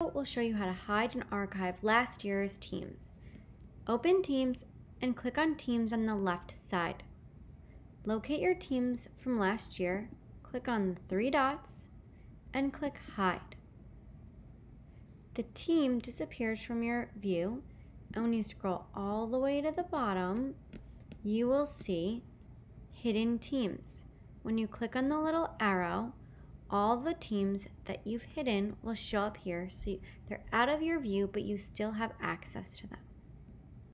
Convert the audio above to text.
will show you how to hide and archive last year's teams. Open Teams and click on Teams on the left side. Locate your teams from last year, click on the three dots, and click Hide. The team disappears from your view, and when you scroll all the way to the bottom, you will see Hidden Teams. When you click on the little arrow, all the teams that you've hidden will show up here so you, they're out of your view but you still have access to them.